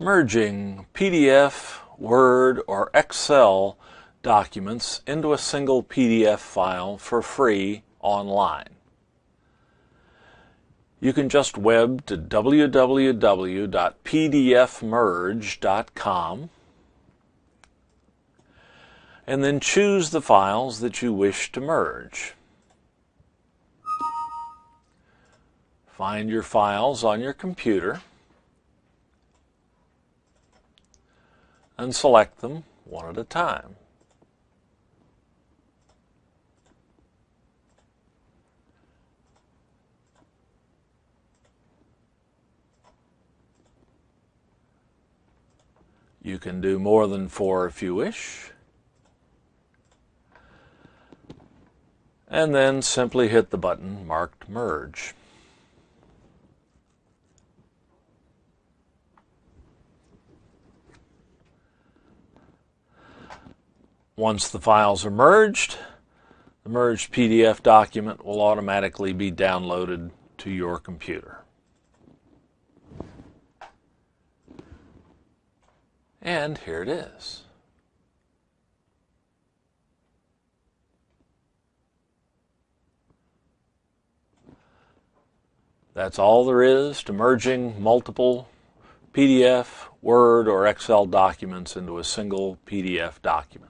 merging PDF, Word, or Excel documents into a single PDF file for free online. You can just web to www.pdfmerge.com and then choose the files that you wish to merge. Find your files on your computer and select them one at a time. You can do more than four if you wish. And then simply hit the button marked Merge. Once the files are merged, the merged PDF document will automatically be downloaded to your computer. And here it is. That's all there is to merging multiple PDF, Word, or Excel documents into a single PDF document.